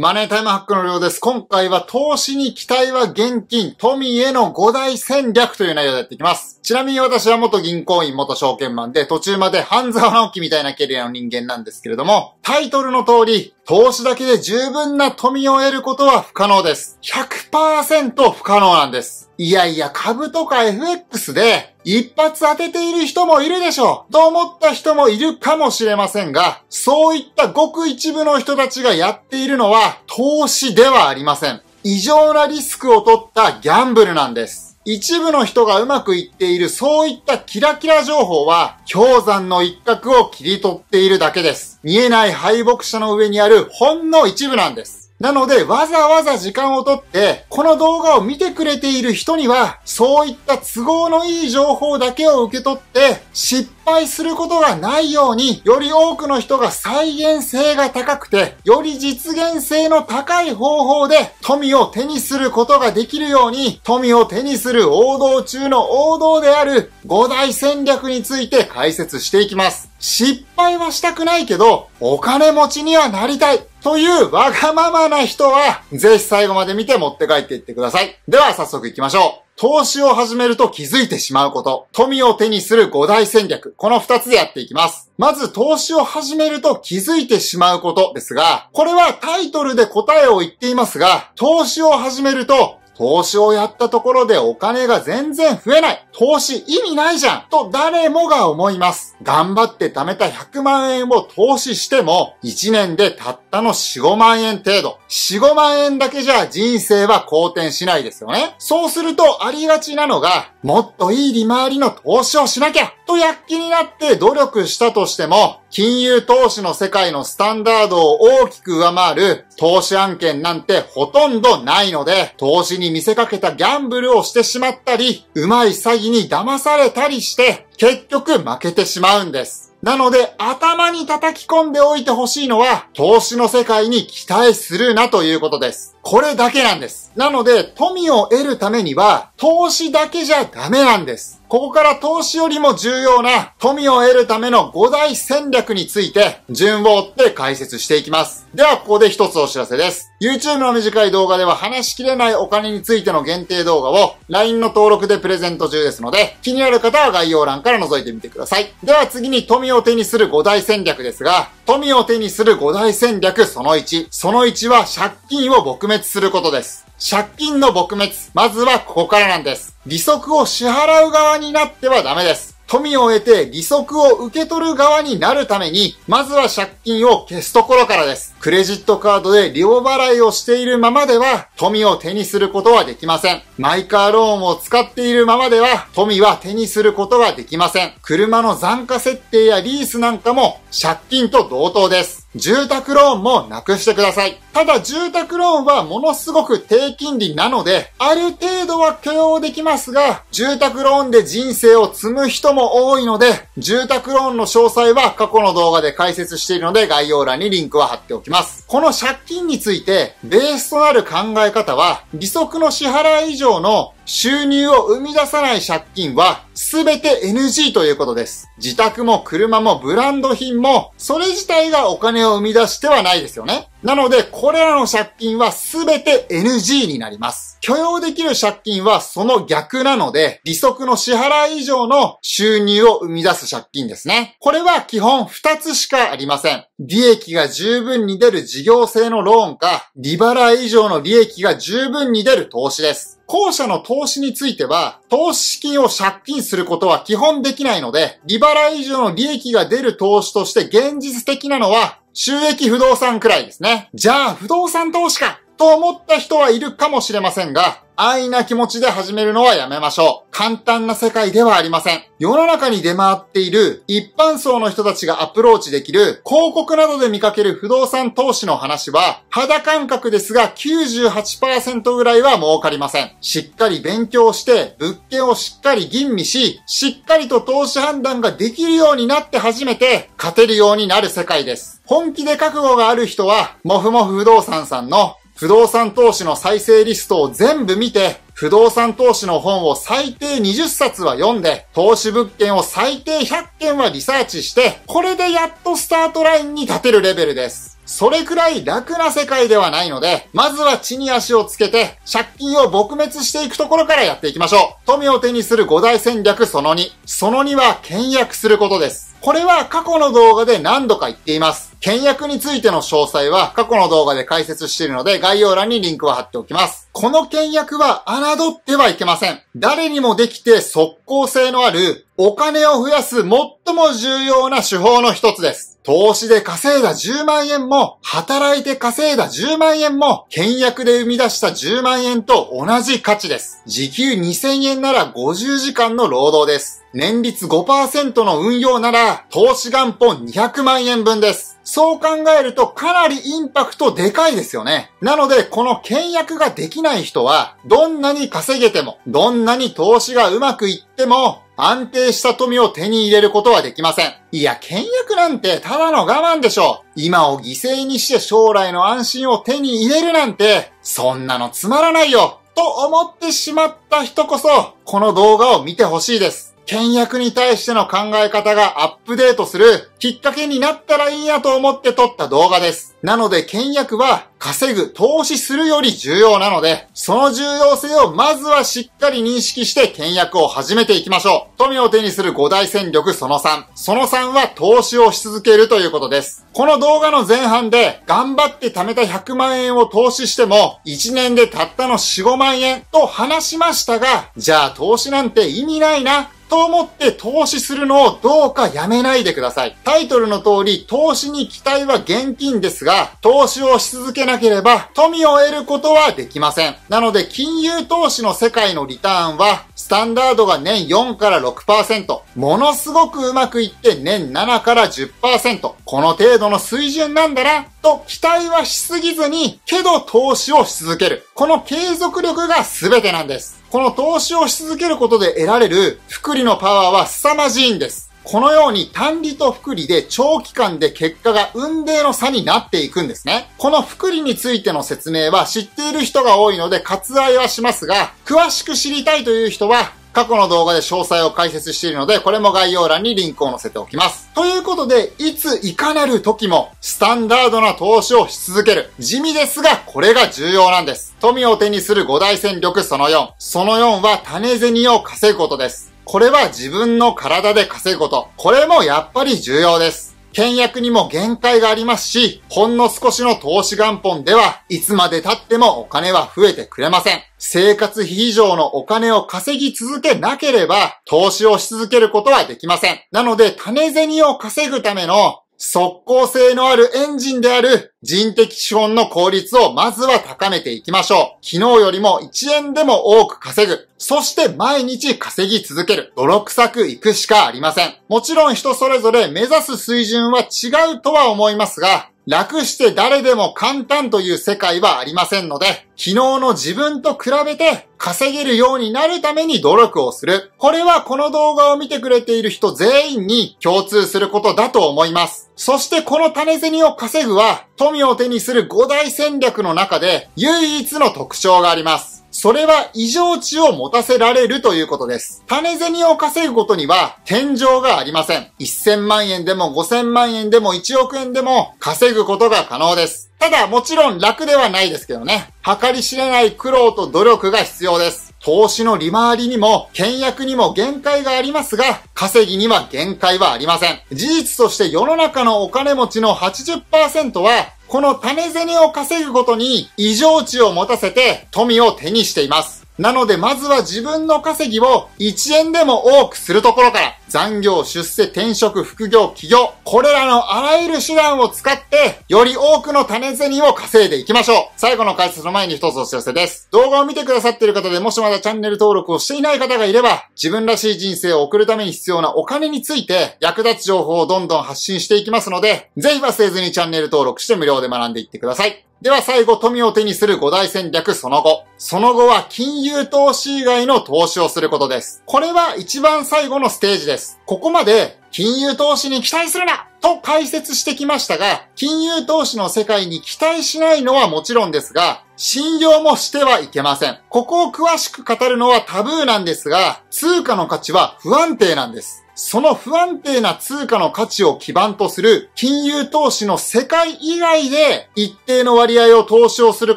マネータイムハックの量です。今回は投資に期待は現金、富への5大戦略という内容でやっていきます。ちなみに私は元銀行員、元証券マンで途中まで半沢直樹みたいなキャリアの人間なんですけれども、タイトルの通り、投資だけで十分な富を得ることは不可能です。100%不可能なんです。いやいや、株とか FX で一発当てている人もいるでしょうと思った人もいるかもしれませんが、そういったごく一部の人たちがやっているのは投資ではありません。異常なリスクを取ったギャンブルなんです。一部の人がうまくいっているそういったキラキラ情報は氷山の一角を切り取っているだけです。見えない敗北者の上にあるほんの一部なんです。なので、わざわざ時間をとって、この動画を見てくれている人には、そういった都合のいい情報だけを受け取って、失敗することがないように、より多くの人が再現性が高くて、より実現性の高い方法で富を手にすることができるように、富を手にする王道中の王道である5大戦略について解説していきます。失敗はしたくないけど、お金持ちにはなりたい。というわがままな人は、ぜひ最後まで見て持って帰っていってください。では早速行きましょう。投資を始めると気づいてしまうこと、富を手にする5大戦略、この2つでやっていきます。まず投資を始めると気づいてしまうことですが、これはタイトルで答えを言っていますが、投資を始めると投資をやったところでお金が全然増えない。投資意味ないじゃんと誰もが思います。頑張って貯めた100万円を投資しても、1年でたったの4、5万円程度。4、5万円だけじゃ人生は好転しないですよね。そうするとありがちなのが、もっといい利回りの投資をしなきゃと躍起になって努力したとしても、金融投資の世界のスタンダードを大きく上回る投資案件なんてほとんどないので、投資に見せかけたギャンブルをしてしまったり、うまい詐欺に騙されたりして、結局負けてしまうんです。なので、頭に叩き込んでおいてほしいのは、投資の世界に期待するなということです。これだけなんです。なので、富を得るためには、投資だけじゃダメなんです。ここから投資よりも重要な富を得るための5大戦略について順を追って解説していきます。ではここで一つお知らせです。YouTube の短い動画では話しきれないお金についての限定動画を LINE の登録でプレゼント中ですので気になる方は概要欄から覗いてみてください。では次に富を手にする5大戦略ですが富を手にする五大戦略その1。その1は借金を撲滅することです。借金の撲滅。まずはここからなんです。利息を支払う側になってはダメです。富を得て利息を受け取る側になるために、まずは借金を消すところからです。クレジットカードで利用払いをしているままでは、富を手にすることはできません。マイカーローンを使っているままでは、富は手にすることはできません。車の残価設定やリースなんかも借金と同等です。住宅ローンもなくしてください。ただ住宅ローンはものすごく低金利なので、ある程度は許容できますが、住宅ローンで人生を積む人も多いので、住宅ローンの詳細は過去の動画で解説しているので概要欄にリンクは貼っておきます。この借金について、ベースとなる考え方は、利息の支払い以上の収入を生み出さない借金はすべて NG ということです。自宅も車もブランド品も、それ自体がお金を生み出してはないですよね。なので、これらの借金はすべて NG になります。許容できる借金はその逆なので、利息の支払い以上の収入を生み出す借金ですね。これは基本2つしかありません。利益が十分に出る事業性のローンか、利払い以上の利益が十分に出る投資です。後者の投資については、投資金を借金することは基本できないので、利払い以上の利益が出る投資として現実的なのは、収益不動産くらいですね。じゃあ、不動産投資かと思った人はいるかもしれませんが、安易な気持ちで始めるのはやめましょう。簡単な世界ではありません。世の中に出回っている一般層の人たちがアプローチできる広告などで見かける不動産投資の話は肌感覚ですが98%ぐらいは儲かりません。しっかり勉強して物件をしっかり吟味し、しっかりと投資判断ができるようになって初めて勝てるようになる世界です。本気で覚悟がある人は、もふもふ不動産さんの不動産投資の再生リストを全部見て、不動産投資の本を最低20冊は読んで、投資物件を最低100件はリサーチして、これでやっとスタートラインに立てるレベルです。それくらい楽な世界ではないので、まずは地に足をつけて、借金を撲滅していくところからやっていきましょう。富を手にする5大戦略その2。その2は倹約することです。これは過去の動画で何度か言っています。倹約についての詳細は過去の動画で解説しているので概要欄にリンクを貼っておきます。この倹約は侮ってはいけません。誰にもできて即効性のあるお金を増やす最も重要な手法の一つです。投資で稼いだ10万円も、働いて稼いだ10万円も、倹約で生み出した10万円と同じ価値です。時給2000円なら50時間の労働です。年率5%の運用なら、投資元本200万円分です。そう考えるとかなりインパクトでかいですよね。なので、この倹約ができないない人は、どんなに稼げても、どんなに投資がうまくいっても、安定した富を手に入れることはできません。いや、倹約なんてただの我慢でしょう。今を犠牲にして将来の安心を手に入れるなんて、そんなのつまらないよ。と思ってしまった人こそ、この動画を見てほしいです。倹約に対しての考え方がアップデートするきっかけになったらいいやと思って撮った動画です。なので、倹約は稼ぐ、投資するより重要なので、その重要性をまずはしっかり認識して倹約を始めていきましょう。富を手にする5大戦力その3。その3は投資をし続けるということです。この動画の前半で頑張って貯めた100万円を投資しても、1年でたったの4、5万円と話しましたが、じゃあ投資なんて意味ないなと思って投資するのをどうかやめないでください。タイトルの通り、投資に期待は現金ですが、投資をし続けなければ富を得ることはできません。なので、金融投資の世界のリターンは、スタンダードが年4から6%、ものすごくうまくいって年7から10%、この程度の水準なんだな、と期待はしすぎずに、けど投資をし続ける。この継続力が全てなんです。この投資をし続けることで得られる福利のパワーは凄まじいんです。このように単利と福利で長期間で結果が運命の差になっていくんですね。この福利についての説明は知っている人が多いので割愛はしますが、詳しく知りたいという人は過去の動画で詳細を解説しているので、これも概要欄にリンクを載せておきます。ということで、いついかなる時も、スタンダードな投資をし続ける。地味ですが、これが重要なんです。富を手にする五大戦力その4。その4は種銭を稼ぐことです。これは自分の体で稼ぐこと。これもやっぱり重要です。倹約にも限界がありますし、ほんの少しの投資元本では、いつまで経ってもお金は増えてくれません。生活費以上のお金を稼ぎ続けなければ、投資をし続けることはできません。なので、種銭を稼ぐための速攻性のあるエンジンである人的資本の効率をまずは高めていきましょう。昨日よりも1円でも多く稼ぐ。そして毎日稼ぎ続ける。泥臭くいくしかありません。もちろん人それぞれ目指す水準は違うとは思いますが、楽して誰でも簡単という世界はありませんので、昨日の自分と比べて稼げるようになるために努力をする。これはこの動画を見てくれている人全員に共通することだと思います。そしてこの種銭を稼ぐは、富を手にする5大戦略の中で唯一の特徴があります。それは異常値を持たせられるということです。種銭を稼ぐことには天井がありません。1000万円でも5000万円でも1億円でも稼ぐことが可能です。ただもちろん楽ではないですけどね。計り知れない苦労と努力が必要です。投資の利回りにも、倹約にも限界がありますが、稼ぎには限界はありません。事実として世の中のお金持ちの80%は、この種銭を稼ぐことに異常値を持たせて富を手にしています。なのでまずは自分の稼ぎを1円でも多くするところから、残業、出世、転職、副業、起業、これらのあらゆる手段を使って、より多くの種銭を稼いでいきましょう。最後の解説の前に一つお知らせです。動画を見てくださっている方でもしまだチャンネル登録をしていない方がいれば、自分らしい人生を送るために必要なお金について役立つ情報をどんどん発信していきますので、ぜひ忘れずにチャンネル登録して無料で学んでいってください。では最後、富を手にする5大戦略その後。その後は金融投資以外の投資をすることです。これは一番最後のステージです。ここまで金融投資に期待するなと解説してきましたが、金融投資の世界に期待しないのはもちろんですが、信用もしてはいけません。ここを詳しく語るのはタブーなんですが、通貨の価値は不安定なんです。その不安定な通貨の価値を基盤とする金融投資の世界以外で一定の割合を投資をする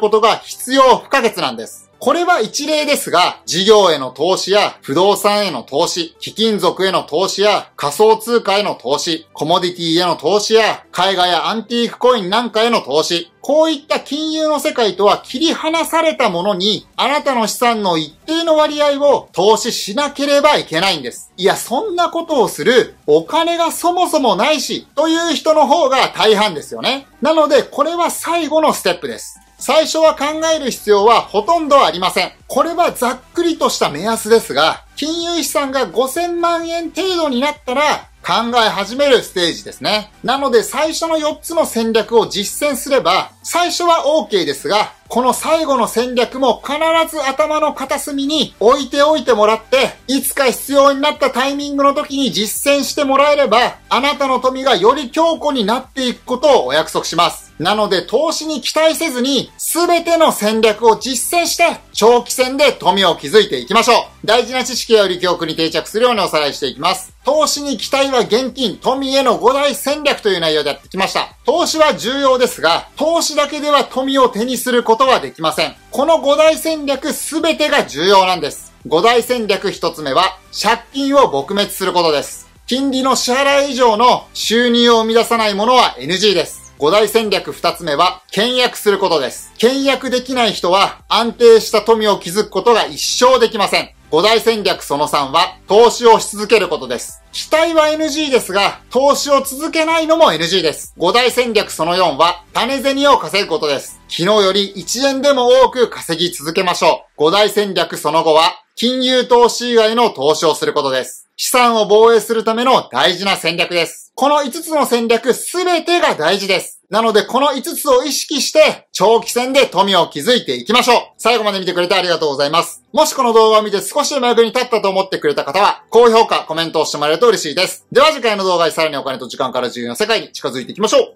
ことが必要不可欠なんです。これは一例ですが、事業への投資や不動産への投資、貴金属への投資や仮想通貨への投資、コモディティへの投資や絵画やアンティークコインなんかへの投資、こういった金融の世界とは切り離されたものに、あなたの資産の一定の割合を投資しなければいけないんです。いや、そんなことをするお金がそもそもないし、という人の方が大半ですよね。なので、これは最後のステップです。最初は考える必要はほとんどありません。これはざっくりとした目安ですが、金融資産が5000万円程度になったら、考え始めるステージですね。なので最初の4つの戦略を実践すれば、最初は OK ですが、この最後の戦略も必ず頭の片隅に置いておいてもらって、いつか必要になったタイミングの時に実践してもらえれば、あなたの富がより強固になっていくことをお約束します。なので投資に期待せずに、すべての戦略を実践して、長期戦で富を築いていきましょう。大事な知識やより記憶に定着するようにおさらいしていきます。投資に期待は現金、富への5大戦略という内容でやってきました。投資は重要ですが、投資だけでは富を手にすることはできません。この5大戦略すべてが重要なんです。5大戦略1つ目は、借金を撲滅することです。金利の支払い以上の収入を生み出さないものは NG です。5大戦略2つ目は、倹約することです。倹約できない人は、安定した富を築くことが一生できません。5大戦略その3は、投資をし続けることです。期待は NG ですが、投資を続けないのも NG です。5大戦略その4は、種銭を稼ぐことです。昨日より1円でも多く稼ぎ続けましょう。5大戦略その5は、金融投資以外の投資をすることです。資産を防衛するための大事な戦略です。この5つの戦略すべてが大事です。なので、この5つを意識して、長期戦で富を築いていきましょう。最後まで見てくれてありがとうございます。もしこの動画を見て少しでも役に立ったと思ってくれた方は、高評価、コメントをしてもらえると嬉しいです。では次回の動画でさらにお金と時間から重要な世界に近づいていきましょう。